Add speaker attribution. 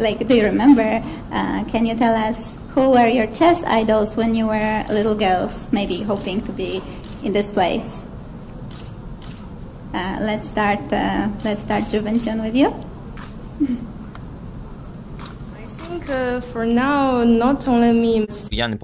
Speaker 1: Like, do you remember? Uh, can you tell us who were your chess idols when you were little girls, maybe hoping to be in this place? Uh, let's start. Uh, let's start, Ju Wenjun, with you.
Speaker 2: I think uh, for now, not only me,
Speaker 3: Jan,